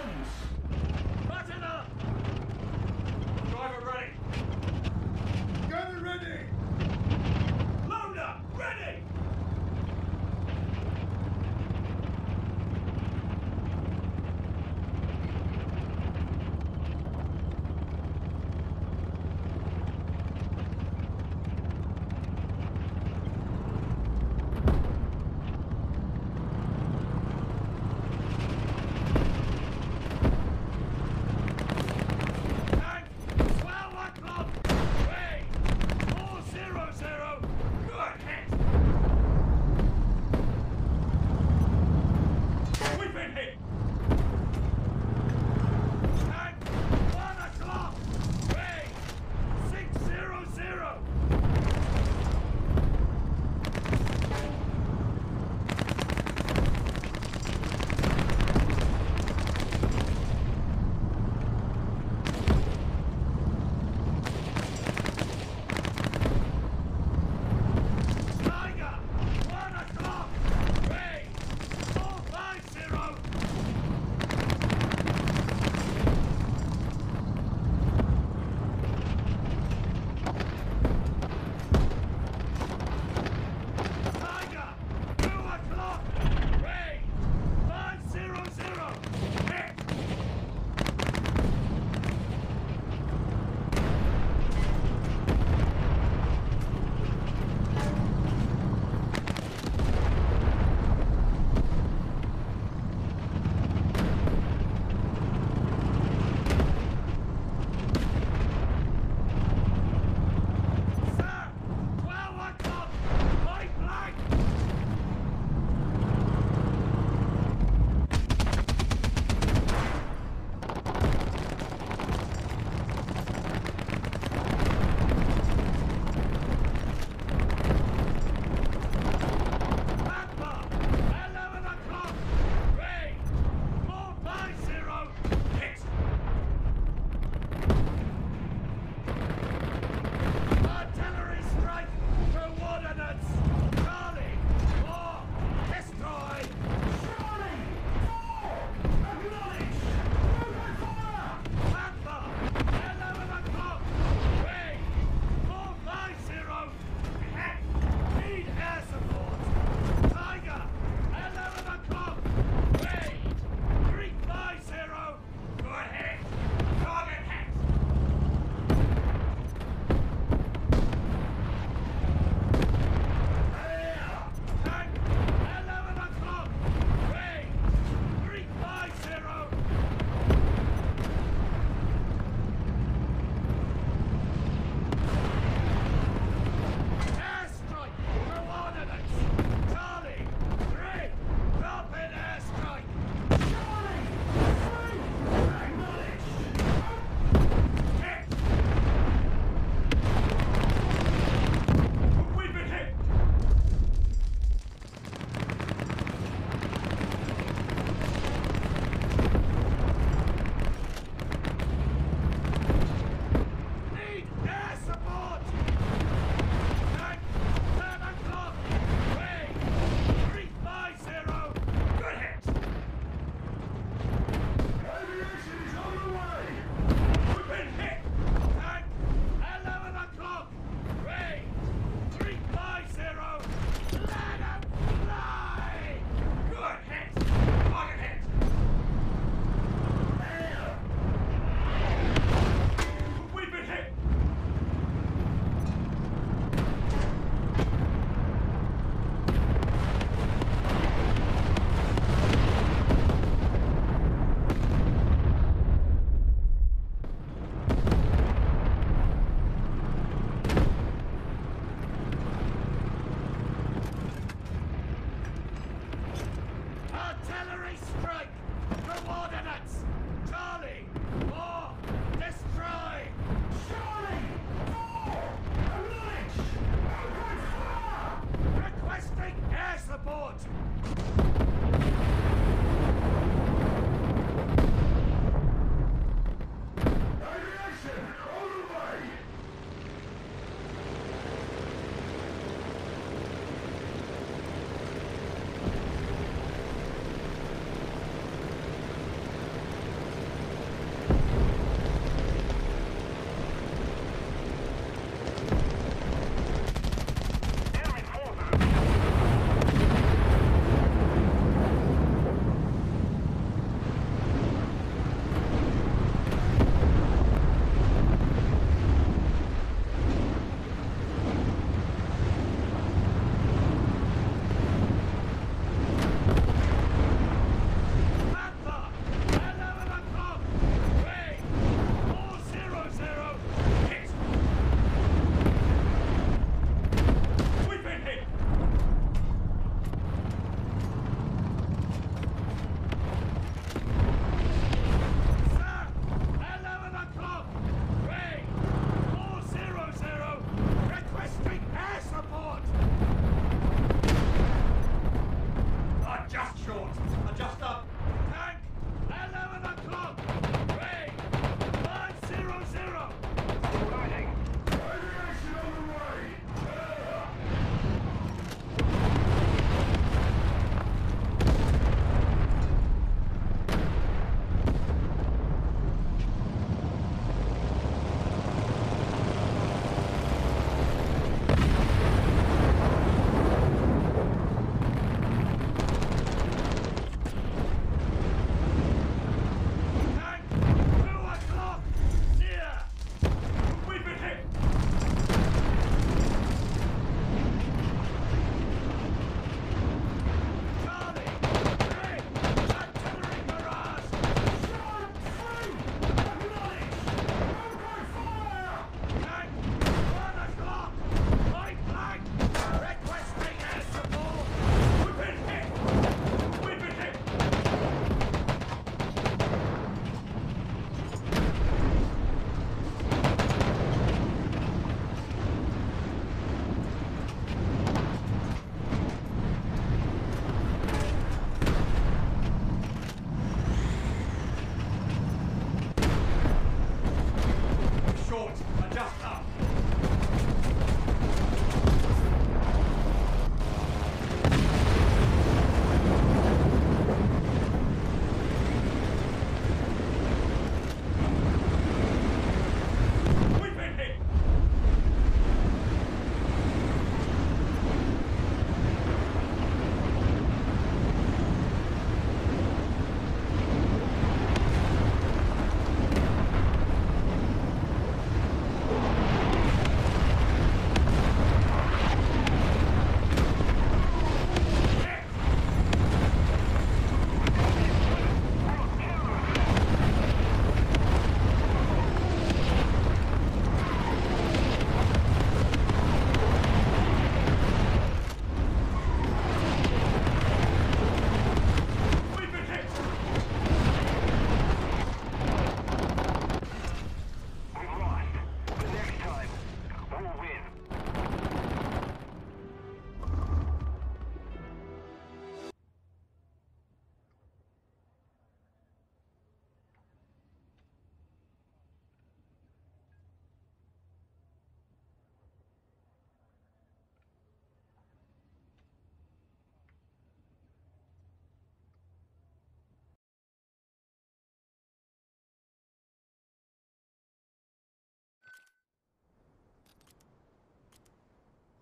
Solutions.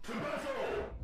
Tommaso!